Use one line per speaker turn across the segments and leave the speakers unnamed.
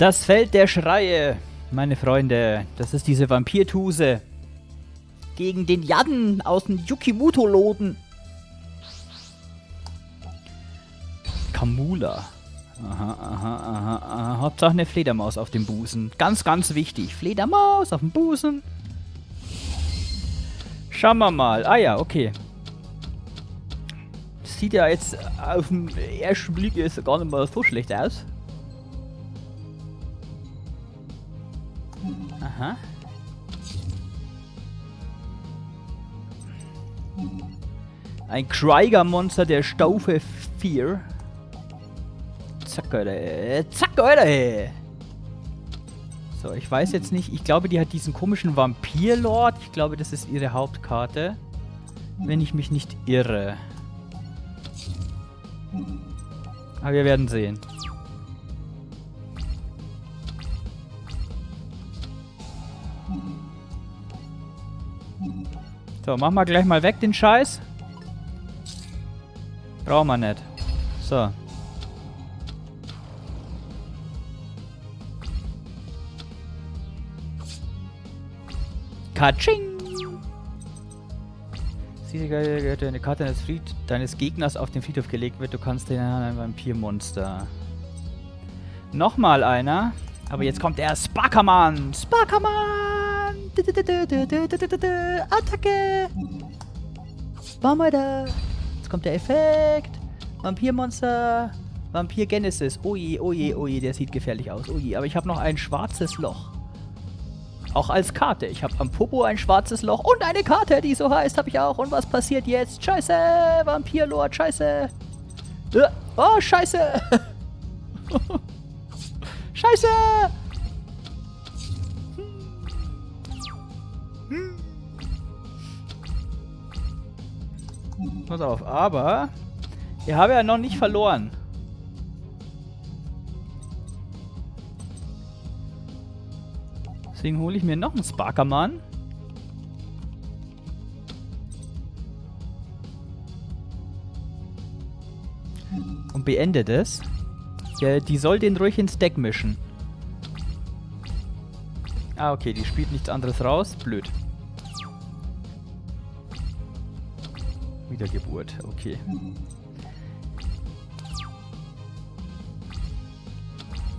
Das Feld der Schreie, meine Freunde. Das ist diese Vampirtuse. Gegen den Yadden aus dem Yukimoto-Loden. Kamula. Aha, aha, aha, aha. Hauptsache eine Fledermaus auf dem Busen. Ganz, ganz wichtig. Fledermaus auf dem Busen. Schauen wir mal. Ah ja, okay. Sieht ja jetzt auf den ersten Blick ist gar nicht mal so schlecht aus. Aha. Ein Krieger-Monster der Stufe 4. Zack, Alter. Zack, Alter. So, ich weiß jetzt nicht. Ich glaube, die hat diesen komischen Vampir-Lord. Ich glaube, das ist ihre Hauptkarte. Wenn ich mich nicht irre. Aber wir werden sehen. So, machen wir gleich mal weg den Scheiß. Brauchen wir nicht. So. Katsching! Diese gehört eine Karte deines, Fried deines Gegners auf den Friedhof gelegt wird. Du kannst den ein Vampirmonster. Nochmal einer. Aber jetzt kommt der Sparkermann. Sparkermann! Attacke! Bomber Jetzt kommt der Effekt. Vampirmonster. Vampir Genesis. Je, oh je, der sieht gefährlich aus. Je, aber ich habe noch ein schwarzes Loch. Auch als Karte. Ich habe am Popo ein schwarzes Loch und eine Karte, die so heißt, habe ich auch. Und was passiert jetzt? Scheiße! Vampirlord, scheiße! Oh, scheiße! scheiße! Pass auf, aber wir haben ja noch nicht verloren. Deswegen hole ich mir noch einen Sparkermann. Und beende das. Ja, die soll den ruhig ins Deck mischen. Ah, okay, die spielt nichts anderes raus. Blöd. Wiedergeburt, okay.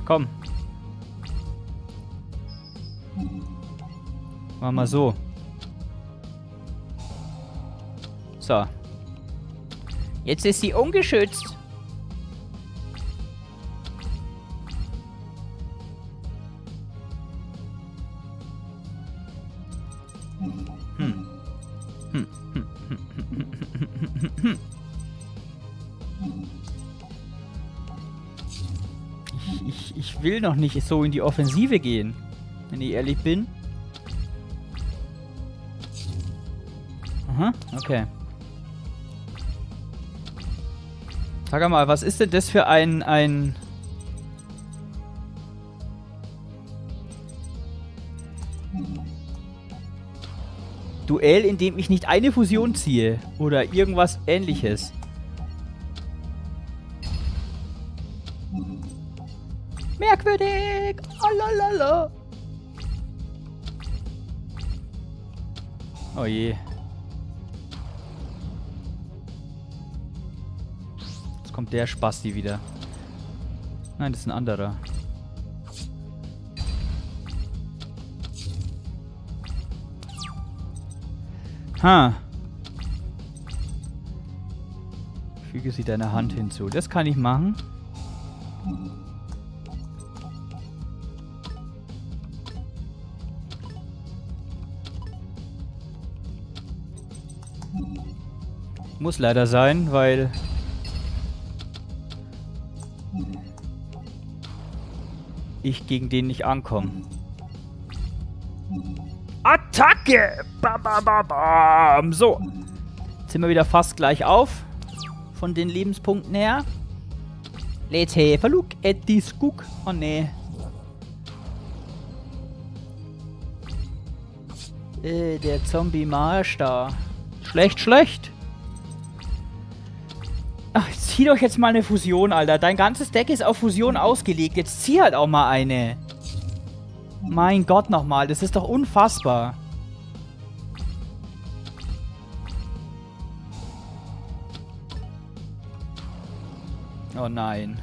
Komm, Machen wir so. So. Jetzt ist sie ungeschützt. Ich, will noch nicht so in die Offensive gehen, wenn ich ehrlich bin. Aha, okay. Sag mal, was ist denn das für ein... ein Duell, in dem ich nicht eine Fusion ziehe. Oder irgendwas ähnliches. Merkwürdig! Oh, oh je. kommt der Spasti wieder. Nein, das ist ein anderer. Ha. Füge sie deiner Hand hinzu. Das kann ich machen. Muss leider sein, weil ich gegen den nicht ankomme. Attacke! Bam, bam, bam, bam. So. Jetzt sind wir wieder fast gleich auf. Von den Lebenspunkten her. Let's have a look at this cook. Oh ne. Äh, der Zombie-Marsch da. Schlecht, schlecht. Zieh doch jetzt mal eine Fusion, Alter. Dein ganzes Deck ist auf Fusion ausgelegt. Jetzt zieh halt auch mal eine. Mein Gott nochmal, das ist doch unfassbar. Oh nein.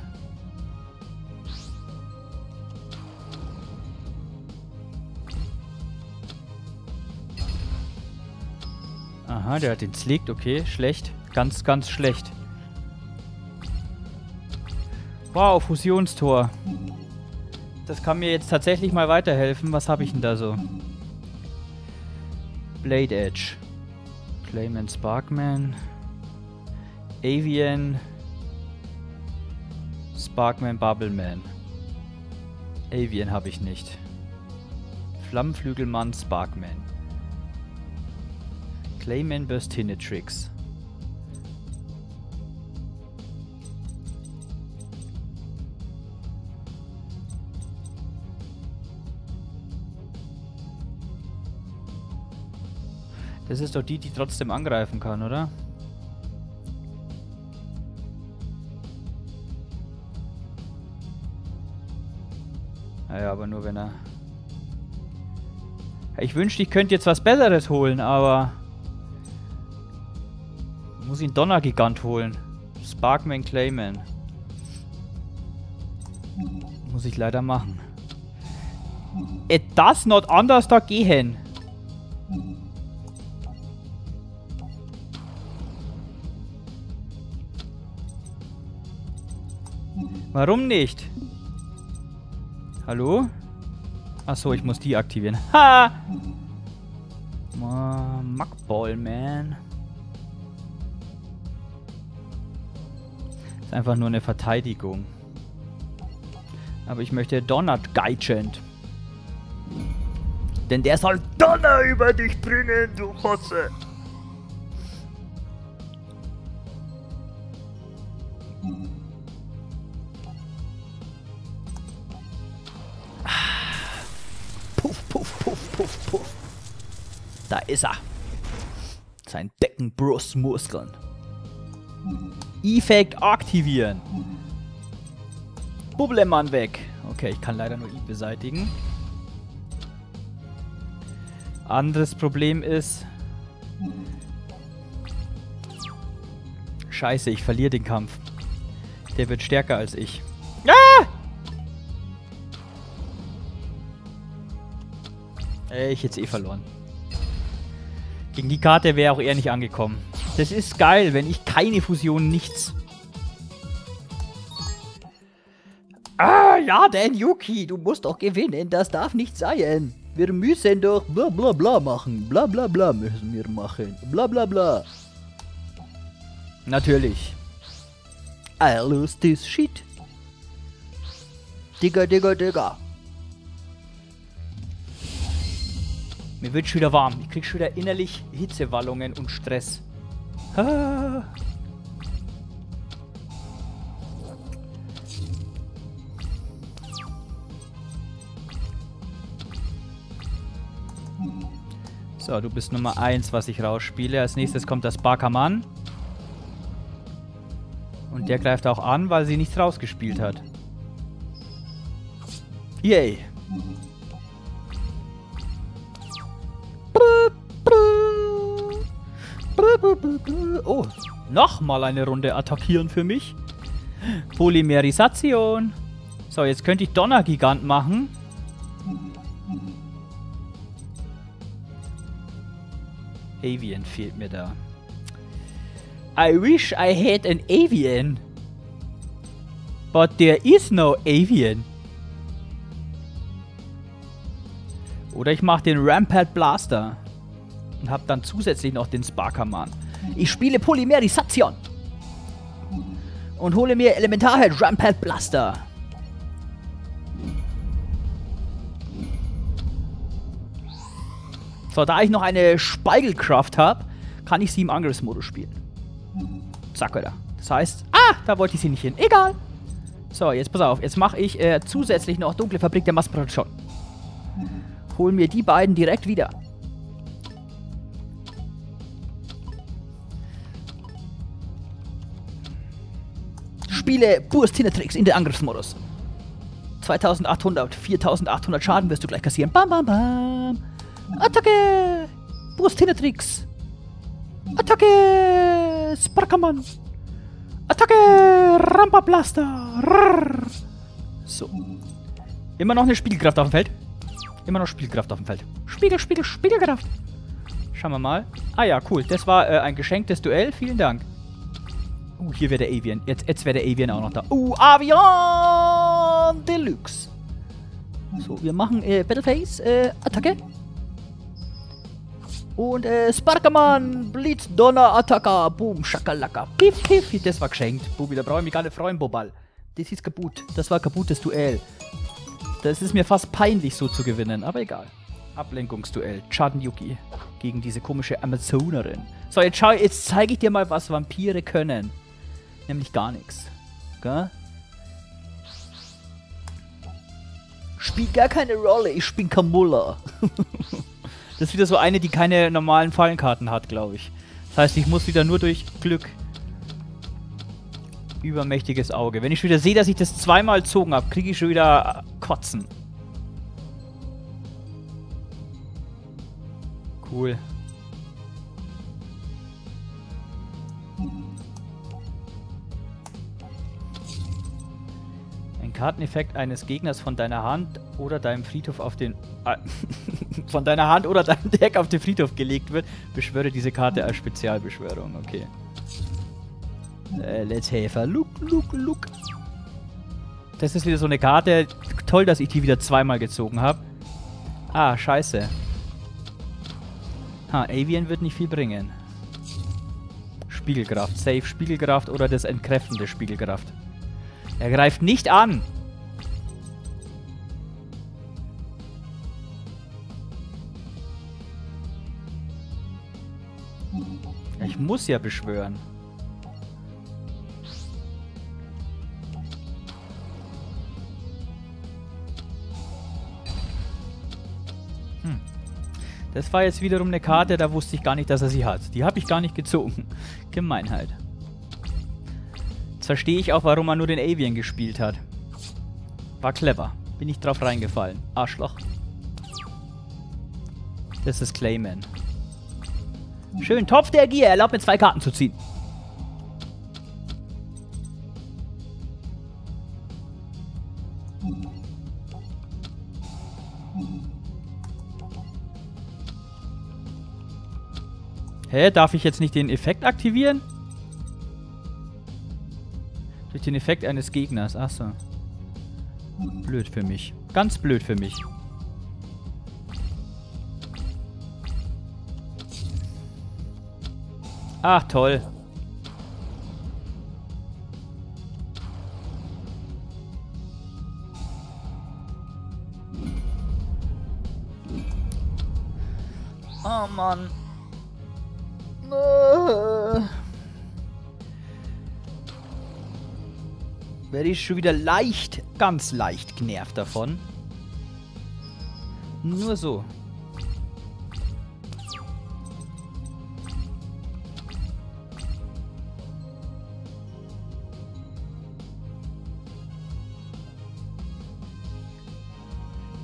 Aha, der hat den Slicked, okay, schlecht. Ganz, ganz schlecht. Wow, Fusionstor. Das kann mir jetzt tatsächlich mal weiterhelfen. Was habe ich denn da so? Blade Edge. Clayman Sparkman. Avian. Sparkman Bubbleman. Avian habe ich nicht. Flammenflügelmann Sparkman. Clayman Burstinatrix. Das ist doch die, die trotzdem angreifen kann, oder? Naja, aber nur wenn er... Ich wünschte, ich könnte jetzt was Besseres holen, aber... Ich muss ihn Donnergigant holen. Sparkman Clayman. Muss ich leider machen. It does not anders da gehen. Warum nicht? Hallo? Achso, ich muss die aktivieren. Ha! Oh, Muckball, man. Ist einfach nur eine Verteidigung. Aber ich möchte Donnert Geigent. Denn der soll Donner über dich bringen, du Hosse. Beckenbrustmuskeln. Effekt aktivieren. Bubblemann weg. Okay, ich kann leider nur ihn beseitigen. Anderes Problem ist... Scheiße, ich verliere den Kampf. Der wird stärker als ich. Ah! Ich jetzt eh verloren. Gegen die Karte wäre auch er nicht angekommen. Das ist geil, wenn ich keine Fusion, nichts. Ah, ja, denn Yuki, du musst doch gewinnen. Das darf nicht sein. Wir müssen doch bla bla bla machen. Bla bla bla müssen wir machen. Bla bla bla. Natürlich. I lose this shit. Digga, digga, digga. Mir wird schon wieder warm. Ich krieg schon wieder innerlich Hitzewallungen und Stress. Ah. So, du bist Nummer 1, was ich rausspiele. Als nächstes kommt das Barkermann. Und der greift auch an, weil sie nichts rausgespielt hat. Yay. Nochmal eine Runde attackieren für mich. Polymerisation. So, jetzt könnte ich Donnergigant machen. Avian fehlt mir da. I wish I had an Avian. But there is no Avian. Oder ich mache den Rampart Blaster. Und habe dann zusätzlich noch den Sparkerman. Ich spiele Polymerisation. Und hole mir Elementarheld Rampart Blaster. So, da ich noch eine Speigelkraft habe, kann ich sie im Angriffsmodus spielen. Zack, wieder. Das heißt, ah, da wollte ich sie nicht hin. Egal. So, jetzt pass auf. Jetzt mache ich äh, zusätzlich noch dunkle Fabrik der Massenproduktion. Hol mir die beiden direkt wieder. Spiele Burstinatrix in den Angriffsmodus. 2800, 4800 Schaden wirst du gleich kassieren. Bam, bam, bam. Attacke! Burstinatrix. Attacke! Sparkaman. Attacke! Rampa Blaster. So. Immer noch eine Spiegelkraft auf dem Feld. Immer noch Spiegelkraft auf dem Feld. Spiegel, Spiegel, Spiegelkraft. Schauen wir mal. Ah ja, cool. Das war äh, ein geschenktes Duell. Vielen Dank. Uh, hier wäre der Avian. Jetzt, jetzt wäre der Avian auch noch da. Uh, Avian Deluxe. So, wir machen äh, Battleface. Äh, Attacke. Und äh, Sparkaman, Blitz, Donner, Attacke. Boom, Schakalaka. Piff, piff. Das war geschenkt. Bubi, da brauche ich mich gar nicht freuen, Bobal. Das ist kaputt. Das war kaputtes Duell. Das ist mir fast peinlich, so zu gewinnen. Aber egal. Ablenkungsduell. Chaden Yuki gegen diese komische Amazonerin. So, jetzt, jetzt zeige ich dir mal, was Vampire können. Nämlich gar nichts. Gell? Spielt gar keine Rolle, ich bin Kamulla. das ist wieder so eine, die keine normalen Fallenkarten hat, glaube ich. Das heißt, ich muss wieder nur durch Glück übermächtiges Auge. Wenn ich wieder sehe, dass ich das zweimal gezogen habe, kriege ich schon wieder Kotzen. Cool. Karteneffekt eines Gegners von deiner Hand oder deinem Friedhof auf den... Äh, von deiner Hand oder deinem Deck auf den Friedhof gelegt wird, beschwöre diese Karte als Spezialbeschwörung. Okay. Äh, let's a look, look, look. Das ist wieder so eine Karte. Toll, dass ich die wieder zweimal gezogen habe. Ah, scheiße. Ha, Avian wird nicht viel bringen. Spiegelkraft. Safe Spiegelkraft oder das entkräftende Spiegelkraft. Er greift nicht an. Ich muss ja beschwören. Das war jetzt wiederum eine Karte, da wusste ich gar nicht, dass er sie hat. Die habe ich gar nicht gezogen. Gemeinheit. Verstehe ich auch, warum er nur den Avian gespielt hat. War clever. Bin ich drauf reingefallen. Arschloch. Das ist Clayman. Schön, Topf der Gier. Erlaubt mir zwei Karten zu ziehen. Hä, darf ich jetzt nicht den Effekt aktivieren? Den Effekt eines Gegners. Achso. Blöd für mich. Ganz blöd für mich. Ach, toll. Oh Mann. Werde ich schon wieder leicht, ganz leicht genervt davon. Nur so.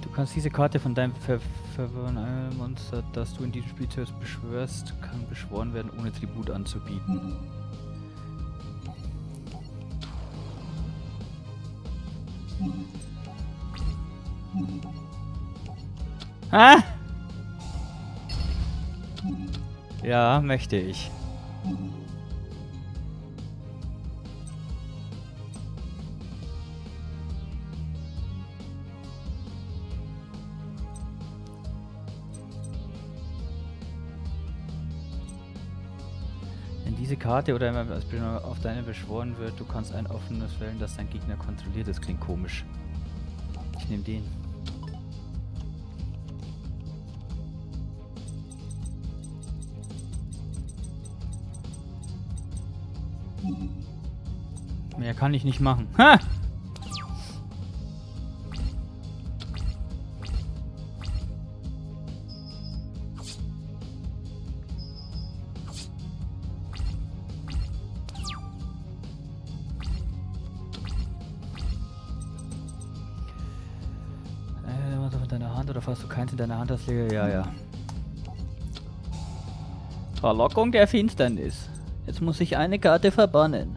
Du kannst diese Karte von deinem Ver Monster, das du in diesem Spiel zuerst beschwörst, kann beschworen werden, ohne Tribut anzubieten. Ah! Ja, möchte ich. Karte oder als auf deine beschworen wird, du kannst ein offenes wählen, das dein Gegner kontrolliert. Das klingt komisch. Ich nehme den. Mehr kann ich nicht machen. Ha! Deiner Hand oder falls du keins in deiner Hand hast, lege. Ja, ja. Verlockung der Finsternis. Jetzt muss ich eine Karte verbannen.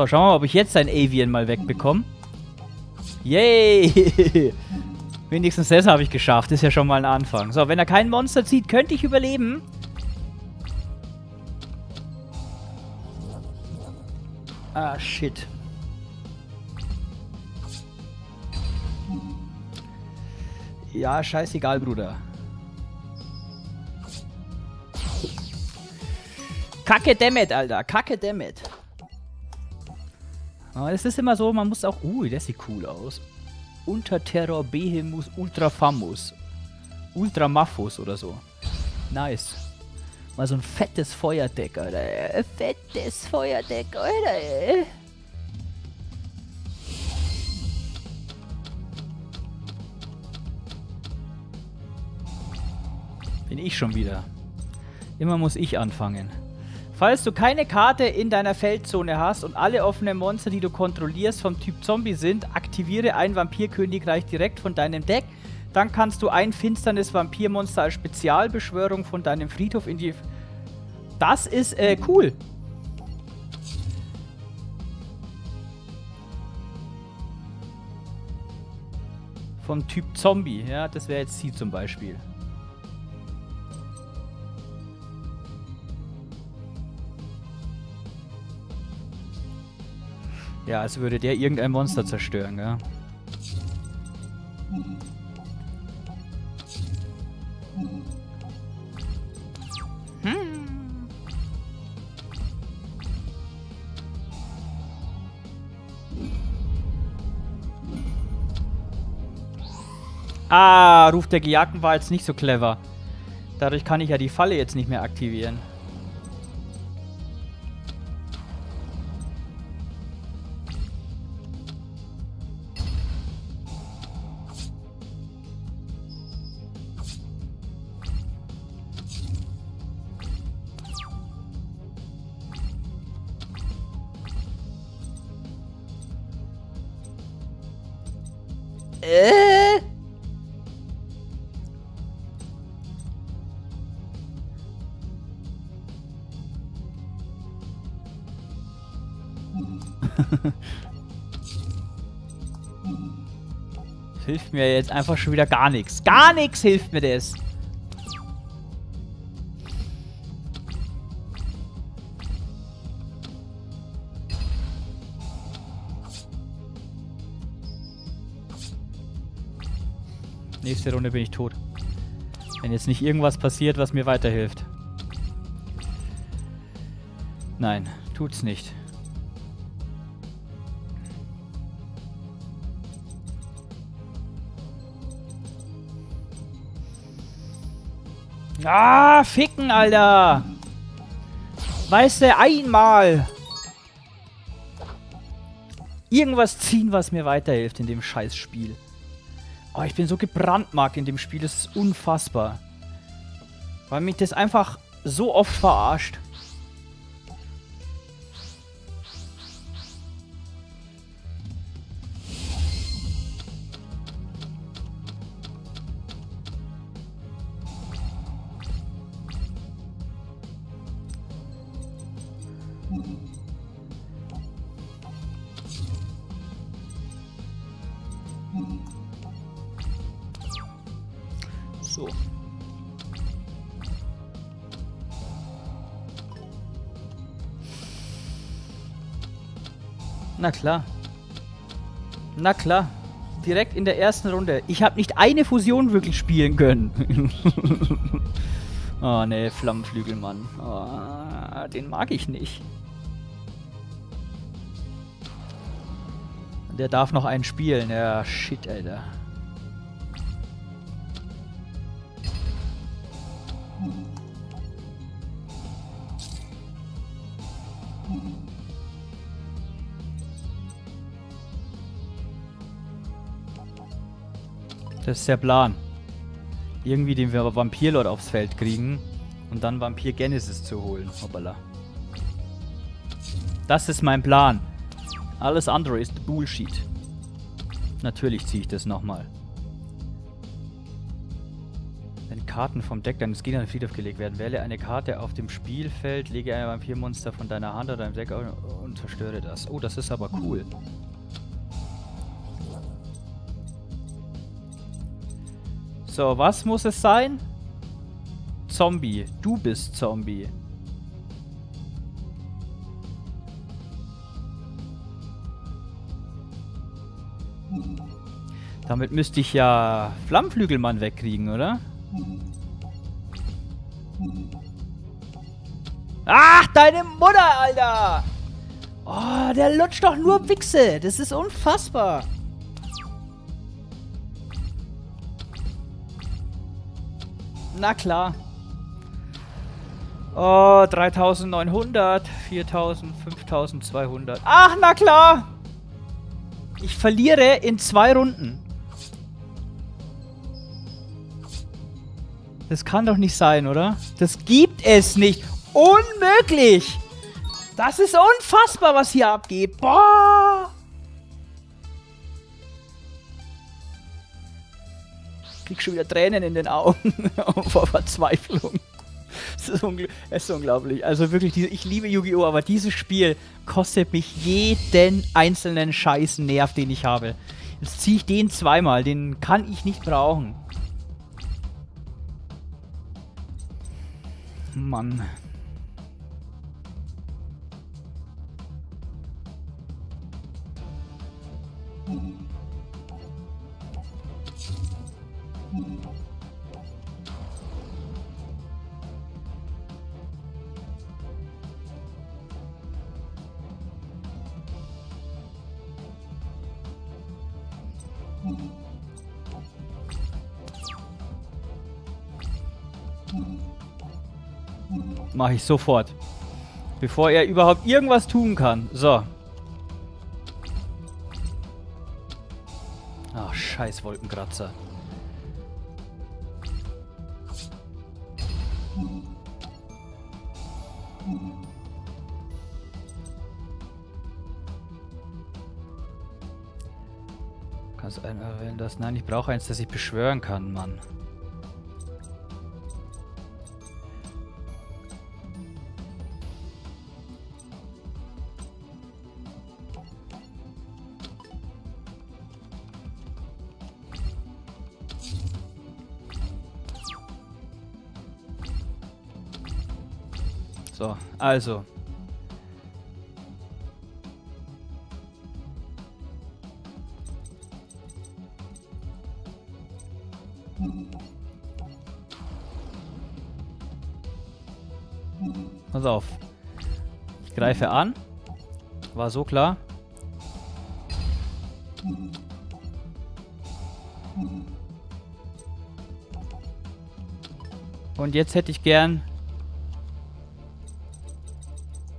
So, schauen wir mal, ob ich jetzt ein Avian mal wegbekomme. Yay! Wenigstens das habe ich geschafft. Ist ja schon mal ein Anfang. So, wenn er kein Monster zieht, könnte ich überleben. Ah, shit. Ja, scheißegal, Bruder. Kacke damit, Alter. Kacke damit. Aber es ist immer so, man muss auch... Ui, der sieht cool aus. Unterterror Behemus Ultra Famus. Ultra Maffus oder so. Nice. Mal so ein fettes Feuerdeck, Alter. Fettes Feuerdeck, Alter. Bin ich schon wieder. Immer muss ich anfangen. Falls du keine Karte in deiner Feldzone hast und alle offenen Monster, die du kontrollierst, vom Typ Zombie sind, aktiviere ein Vampirkönigreich direkt von deinem Deck. Dann kannst du ein finsternes Vampirmonster als Spezialbeschwörung von deinem Friedhof in die... Das ist äh, cool. Vom Typ Zombie, ja, das wäre jetzt sie zum Beispiel. Ja, als würde der irgendein Monster zerstören, gell? Hm. Ah, Ruf der Gejagten war jetzt nicht so clever. Dadurch kann ich ja die Falle jetzt nicht mehr aktivieren. Hilft mir jetzt einfach schon wieder gar nichts. Gar nichts hilft mir das. Nächste Runde bin ich tot. Wenn jetzt nicht irgendwas passiert, was mir weiterhilft. Nein, tut's nicht. Ah, ficken, Alter. Weißt du, einmal. Irgendwas ziehen, was mir weiterhilft in dem Scheißspiel. Oh, ich bin so gebrandmarkt in dem Spiel. Das ist unfassbar. Weil mich das einfach so oft verarscht. Na klar. Na klar. Direkt in der ersten Runde. Ich habe nicht eine Fusion wirklich spielen können. oh ne, Flammenflügelmann. Oh, den mag ich nicht. Der darf noch einen spielen. Ja, shit, Alter. Das ist der Plan. Irgendwie den Vampirlord aufs Feld kriegen und dann Vampir Genesis zu holen. Hoppala. Das ist mein Plan. Alles andere ist Bullshit. Natürlich ziehe ich das nochmal. Wenn Karten vom Deck deines Gegners den Friedhof gelegt werden, wähle eine Karte auf dem Spielfeld, lege ein Vampirmonster von deiner Hand oder deinem Deck und zerstöre das. Oh, das ist aber cool. So, was muss es sein? Zombie. Du bist Zombie. Damit müsste ich ja Flammenflügelmann wegkriegen, oder? Ach, deine Mutter, Alter! Oh, der lutscht doch nur Wichse. Das ist unfassbar. Na klar. Oh, 3900, 4000, 5200. Ach, na klar! Ich verliere in zwei Runden. Das kann doch nicht sein, oder? Das gibt es nicht. Unmöglich! Das ist unfassbar, was hier abgeht. Boah! Krieg schon wieder Tränen in den Augen vor Verzweiflung. Es ist, es ist, unglaublich. Also wirklich, diese, ich liebe Yu-Gi-Oh!, aber dieses Spiel kostet mich jeden einzelnen scheißen Nerv, den ich habe. Jetzt ziehe ich den zweimal, den kann ich nicht brauchen. Mann. Mache ich sofort. Bevor er überhaupt irgendwas tun kann. So. Ach, scheiß Wolkenkratzer. Das? Nein, ich brauche eins, das ich beschwören kann, Mann. So, also. Pass auf. Ich greife an. War so klar. Und jetzt hätte ich gern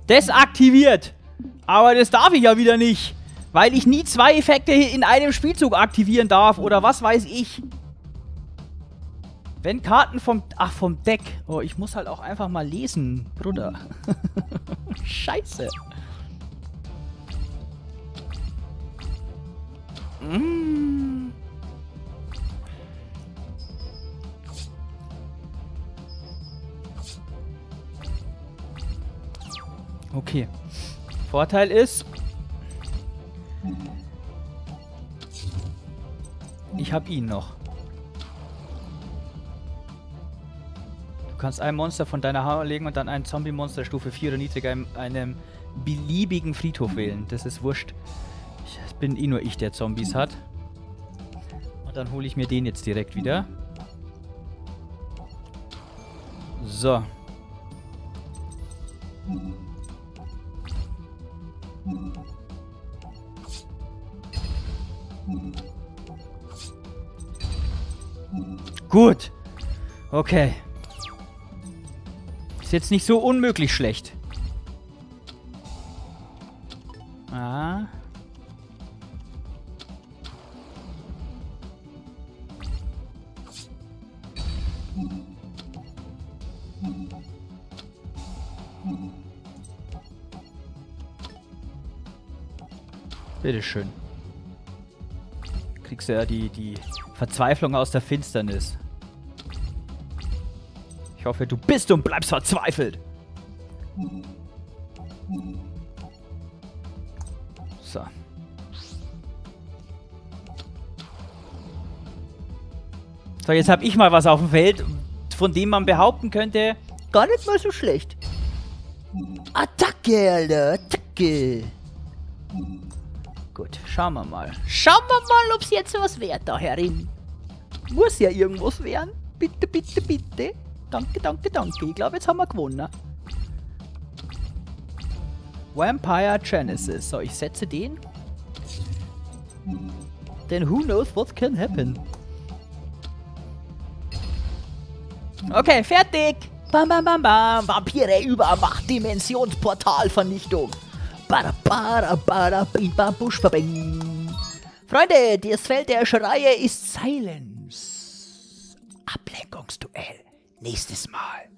Desaktiviert. Aber das darf ich ja wieder nicht. Weil ich nie zwei Effekte in einem Spielzug aktivieren darf. Oder was weiß ich. Wenn Karten vom... Ach, vom Deck. Oh, ich muss halt auch einfach mal lesen, Bruder. Scheiße. Mmh. Okay. Vorteil ist... Ich habe ihn noch. Kannst ein Monster von deiner Hammer legen und dann ein Zombie-Monster Stufe 4 oder niedriger in einem beliebigen Friedhof wählen. Das ist wurscht. Ich bin eh nur ich, der Zombies hat. Und dann hole ich mir den jetzt direkt wieder. So. Gut. Okay. Ist jetzt nicht so unmöglich schlecht. Ah. Bitteschön. Kriegst du ja die, die Verzweiflung aus der Finsternis. Ich hoffe, du bist und bleibst verzweifelt. So. So, jetzt habe ich mal was auf dem Feld, von dem man behaupten könnte, gar nicht mal so schlecht. Attacke, Alter, Attacke. Gut, schauen wir mal. Schauen wir mal, ob es jetzt was wert da herin. Muss ja irgendwas werden. Bitte, bitte, bitte. Danke, danke, danke. Ich glaube, jetzt haben wir gewonnen. Vampire Genesis. So, ich setze den. Denn who knows what can happen. Okay, fertig. Bam, bam, bam, bam. Vampire Übermacht, Dimensionsportalvernichtung. Bada, bada, bim, bam, busch. Freunde, das Feld der Schreie ist Silence. Ablenkungsduell. Nächstes Mal.